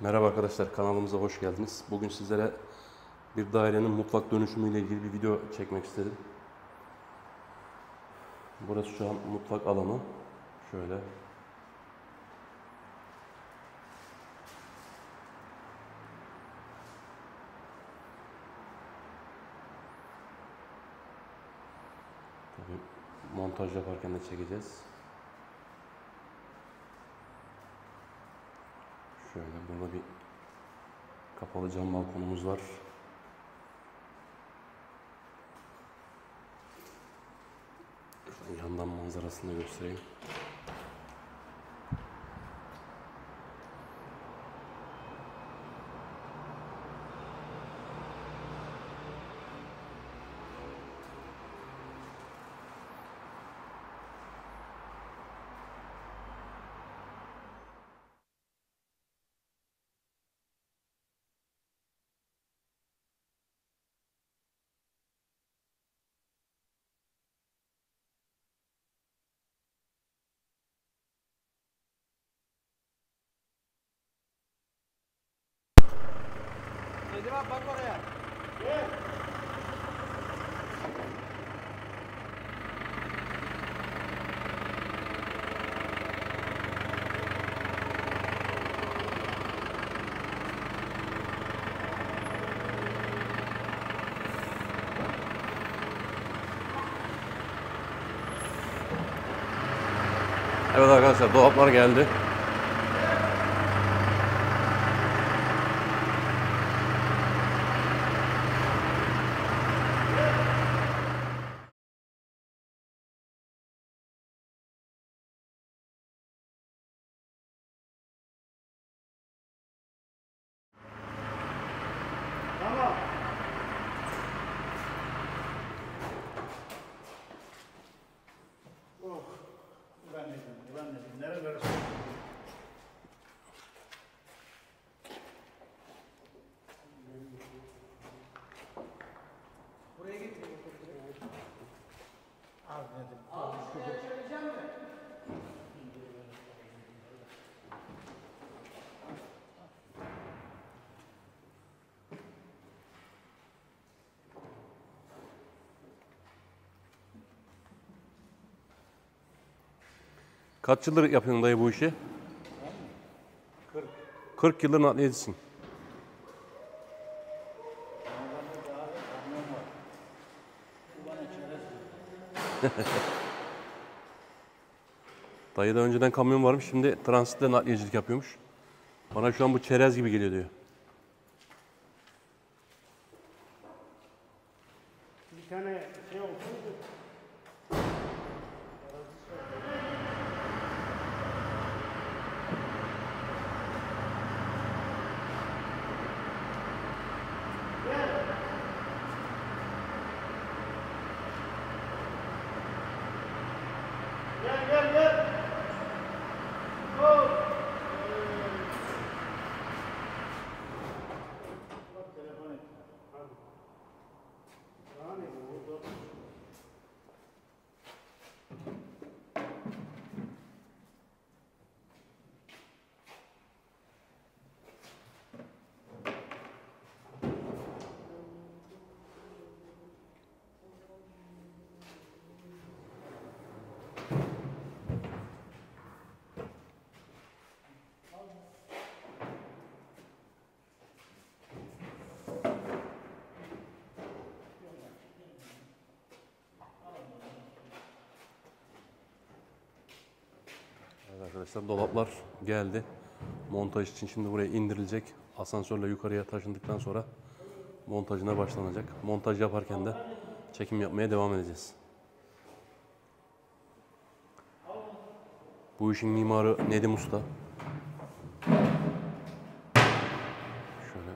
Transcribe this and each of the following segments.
Merhaba arkadaşlar kanalımıza hoş geldiniz. Bugün sizlere bir dairenin mutfak dönüşümü ile ilgili bir video çekmek istedim. Burası şu an mutfak alanı. Şöyle. Tabii montaj yaparken de çekeceğiz. Şöyle burada bir kapalı cam balkonumuz var. Yandan manzarasını göstereyim. Abi bak oraya. Evet arkadaşlar dolaplar geldi. Kaç yıldır yapıyorsun dayı bu işi? 40. 40 yıldır nakliyecisin. Diyor. Dayıda önceden kamyon varmış, şimdi transitle nakliyecilik yapıyormuş. Bana şu an bu çerez gibi geliyor diyor. Arkadaşlar dolaplar geldi. Montaj için şimdi buraya indirilecek. Asansörle yukarıya taşındıktan sonra montajına başlanacak. Montaj yaparken de çekim yapmaya devam edeceğiz. Bu işin mimarı Nedim Usta. Şöyle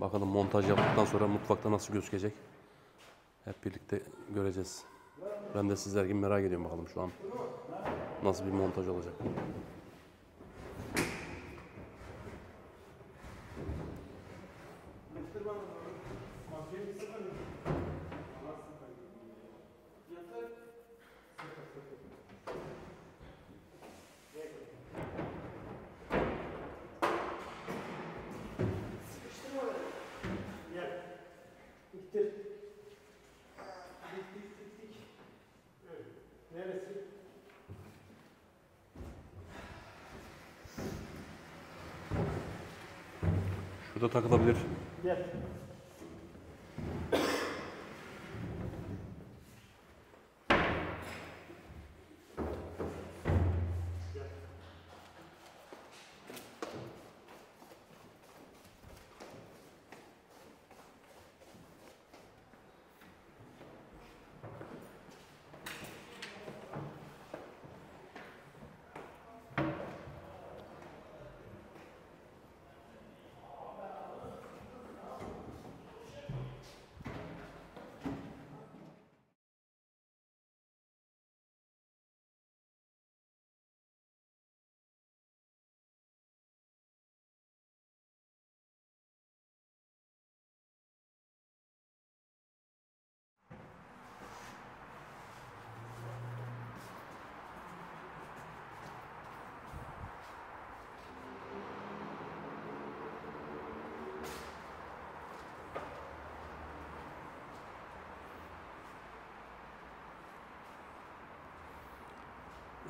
bakalım montaj yaptıktan sonra mutfakta nasıl gözükecek. Hep birlikte göreceğiz. Ben de sizler gibi merak ediyorum bakalım şu an nasıl bir montaj olacak. Şurada takılabilir. Gel.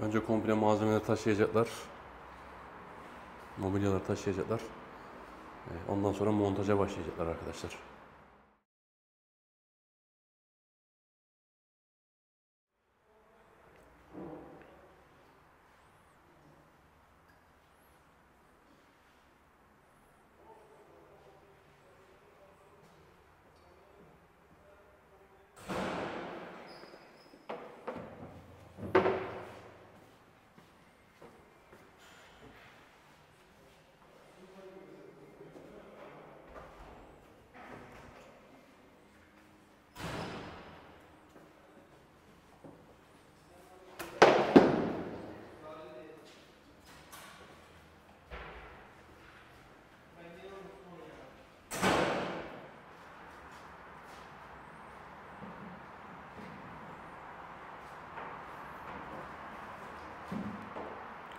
Önce komple malzemeleri taşıyacaklar. Mobilyaları taşıyacaklar. Ee, Ondan sonra montaja başlayacaklar arkadaşlar.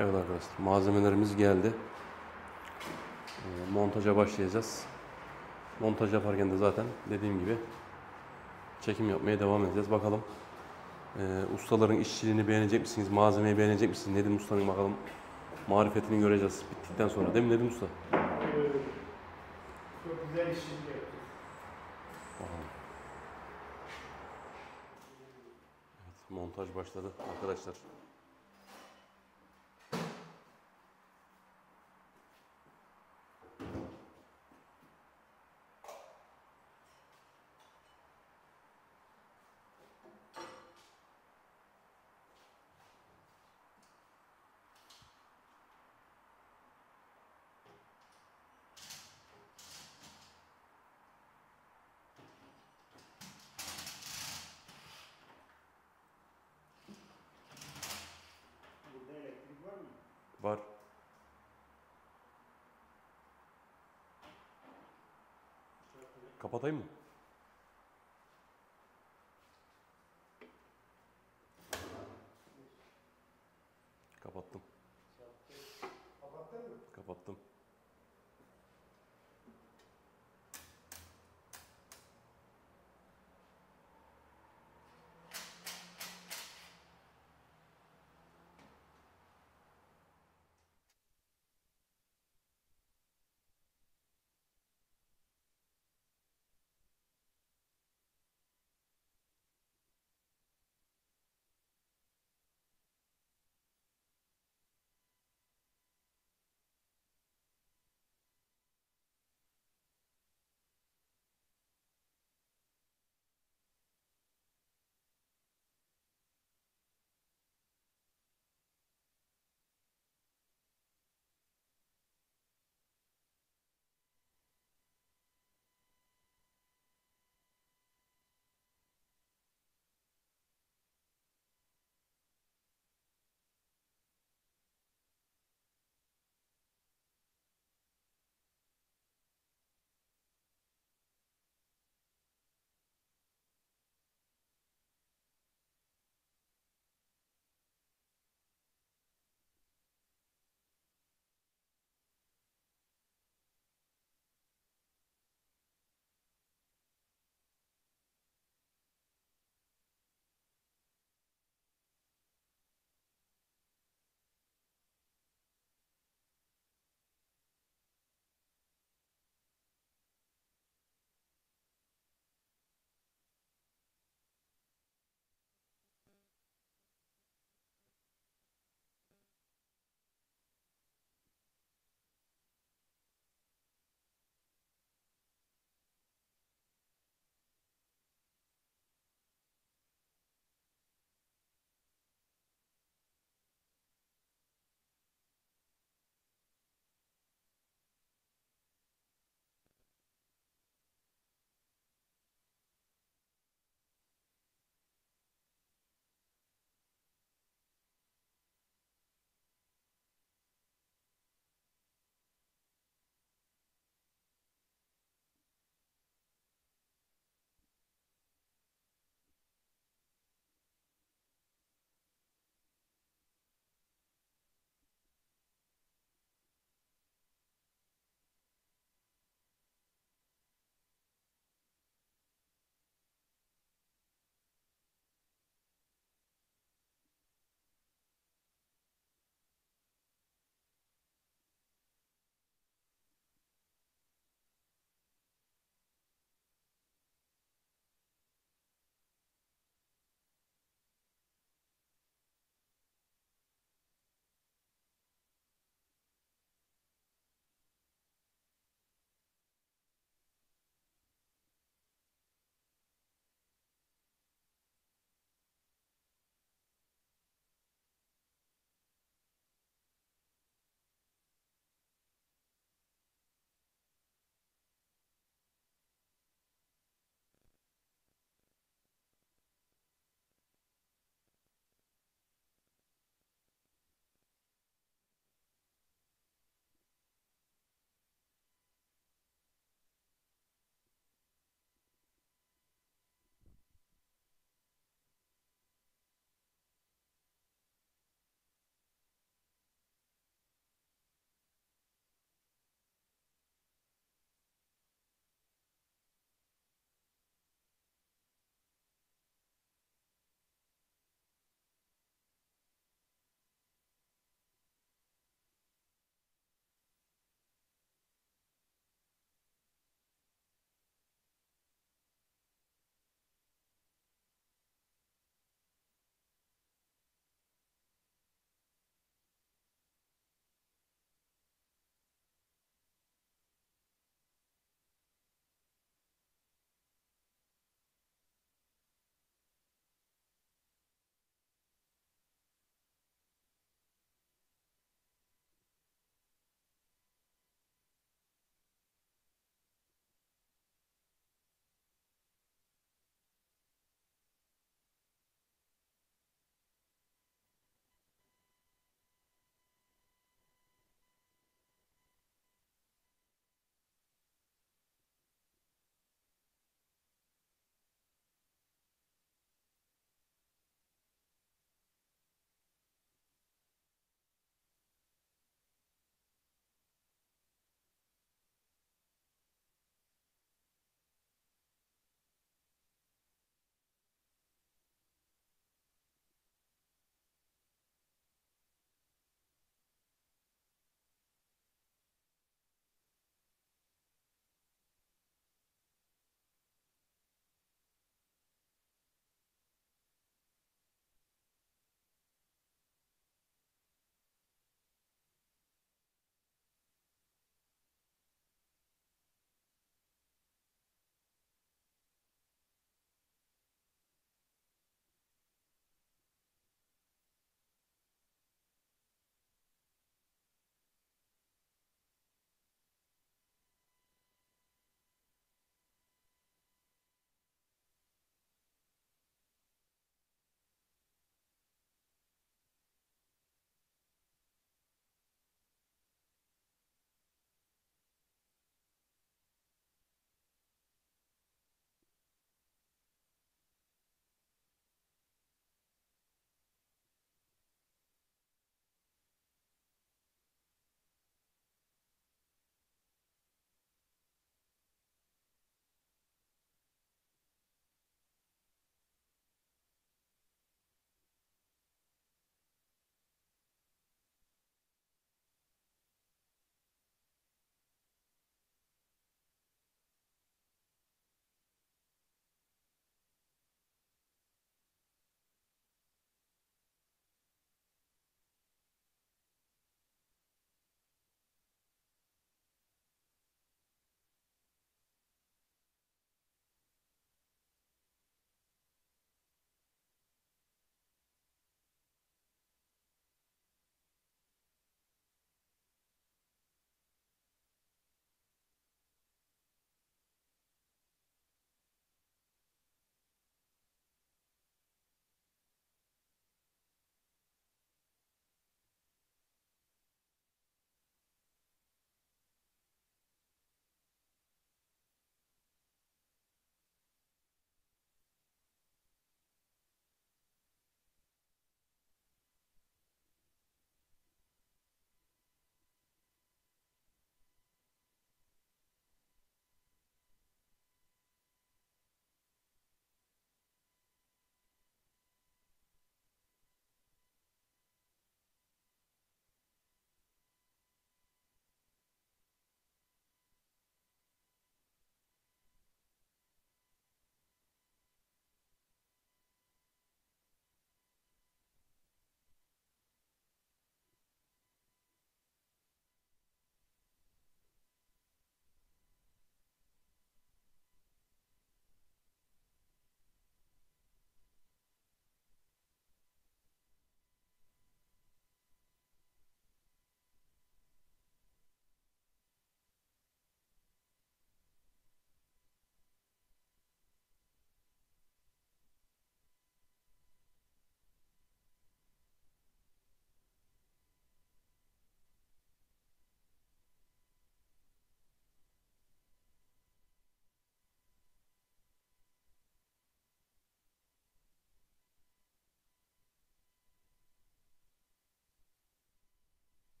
Evet arkadaşlar malzemelerimiz geldi. Ee, Montaja başlayacağız. Montaj yaparken de zaten dediğim gibi çekim yapmaya devam edeceğiz. Bakalım ee, ustaların işçiliğini beğenecek misiniz? Malzemeyi beğenecek misiniz? Nedim Usta'nın bakalım marifetini göreceğiz bittikten sonra. Değil mi Nedim Usta? Çok güzel yaptın. Bakalım. Evet, montaj başladı arkadaşlar. Var. Kapatayım mı?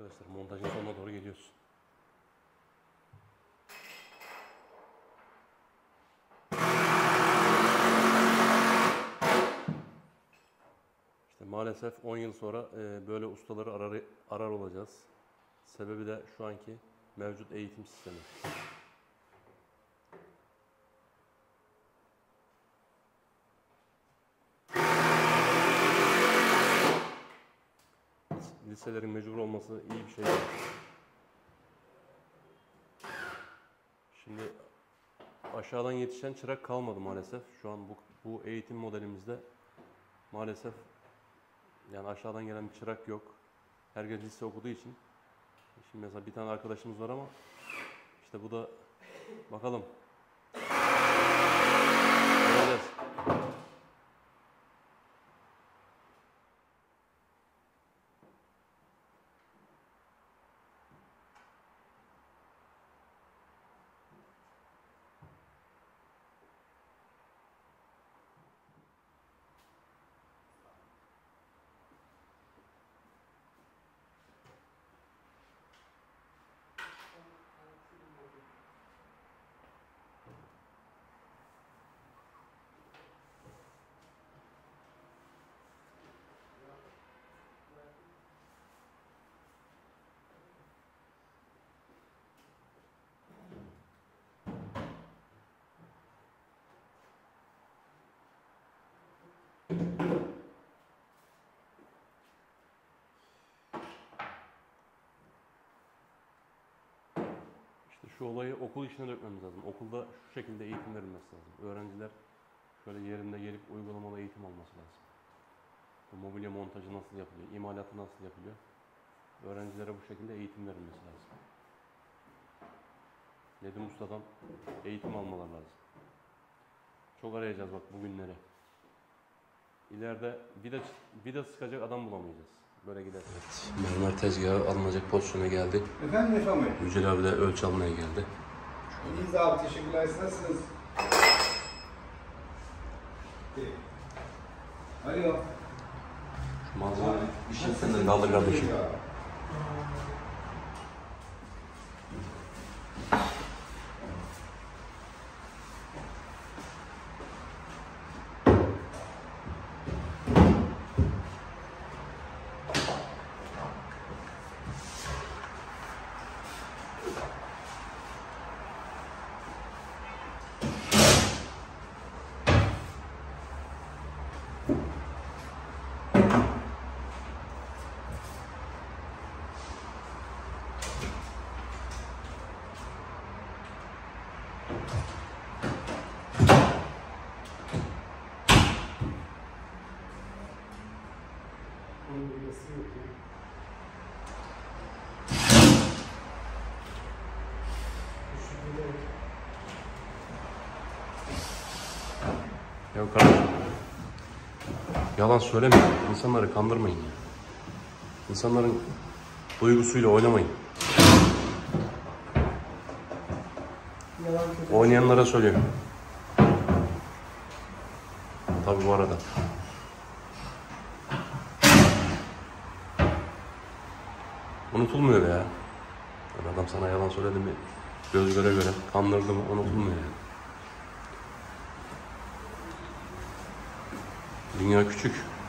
Arkadaşlar montajın sonuna doğru geliyoruz. İşte maalesef 10 yıl sonra e, böyle ustaları arar, arar olacağız. Sebebi de şu anki mevcut eğitim sistemi. Liselerin mecbur olması iyi bir şey değil. Şimdi aşağıdan yetişen çırak kalmadı maalesef. Şu an bu, bu eğitim modelimizde maalesef yani aşağıdan gelen bir çırak yok. Herkes lise okuduğu için. Şimdi mesela bir tane arkadaşımız var ama işte bu da bakalım. Göreceğiz. İşte şu olayı okul işine dökmemiz lazım. Okulda şu şekilde eğitim verilmesi lazım. Öğrenciler şöyle yerinde gelip uygulamalı eğitim alması lazım. Bu mobilya montajı nasıl yapılıyor, imalatı nasıl yapılıyor? Öğrencilere bu şekilde eğitim verilmesi lazım. Nedim Usta'dan eğitim almalar lazım. Çok arayacağız bak bugünleri. İleride vida, vida sıkacak adam bulamayacağız. Böyle giderse. Mermer tezgahı alınacak pozisyona geldi. Efendim Efem Bey. Yücel abi de ölçü almaya geldi. İyiyiz abi teşekkürler. Siz nasılsınız? Alo. Şu malzeme işin senden kaldır kardeşim. Onun bilgisi yok ya. Ya kardeşim. Yalan söylemeyin. İnsanları kandırmayın ya. İnsanların duygusuyla oynamayın. Oynayanlara söylüyorum. Tabii bu arada. Unutulmuyor ya. Yani adam sana yalan söyledi mi göz göre göre kandırdı mı unutulmuyor yani. Dünya küçük.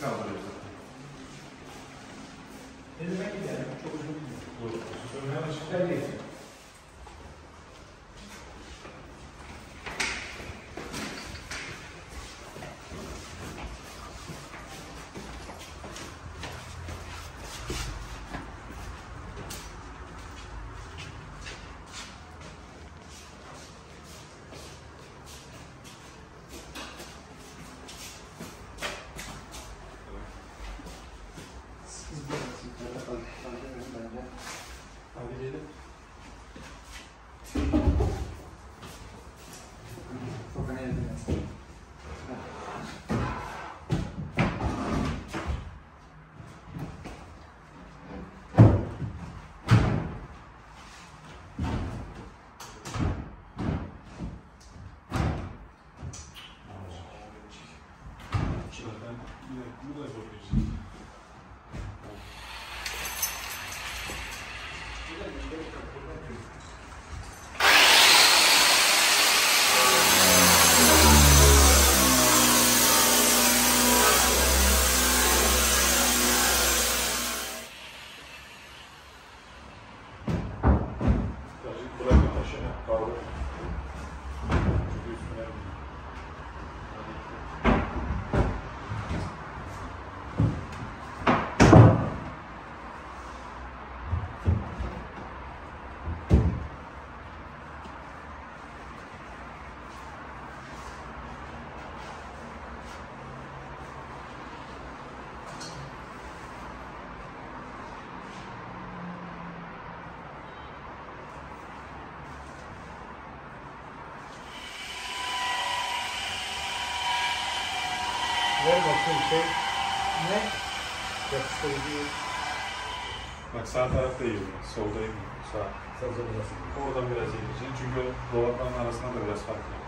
Kaldırıyor zaten. Elime gidelim. Çok uzun değil. Bu sönmeye başladı. Tabii. Siz biraz yukarıda kalın. Bence. Hadi gelin. Çok önemli değil. Zaten yine bu da yapabiliriz. Birazcık bırakın taşını kaldır. Çünkü üstüne Bakayım şey. Ne? Yapıştırıcı. Bak sağ tarafta mi? Solda iyi mi? Sağ. Sazı burası. Oradan biraz yiyeceksin çünkü dolapların arasında da biraz fark var.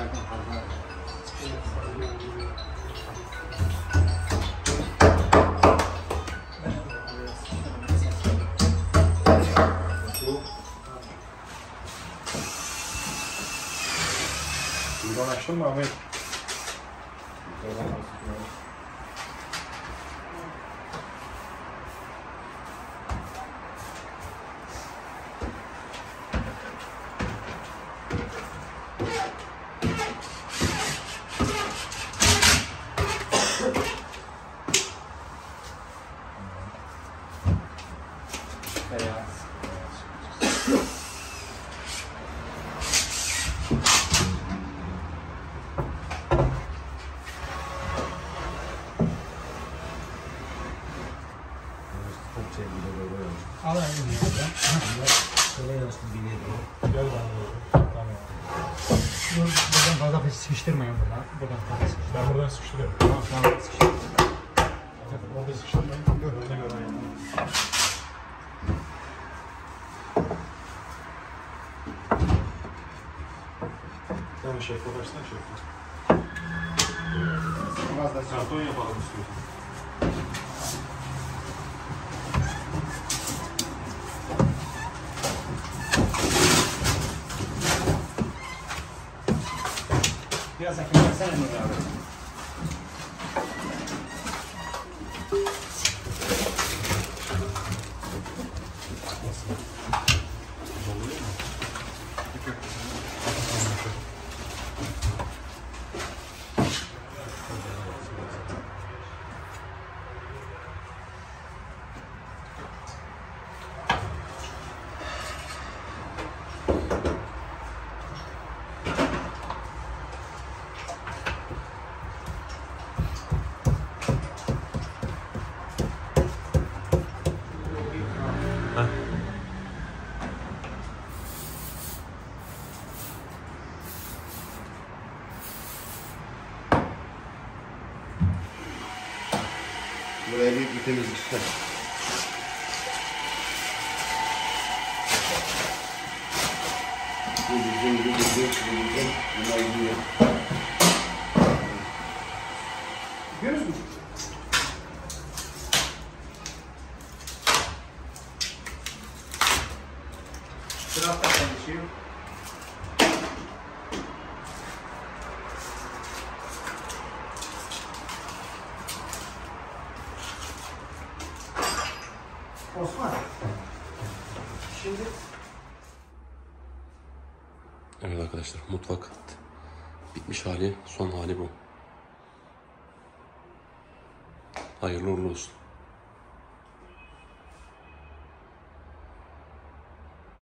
Il est dans la chambre, ouais. Там еще куда сначала. Вас дать. А то я буду Biraz da kemersen mi abi? Buraya büyük bir temizlik ister. Bu bizim, bu bizim, bu bizim.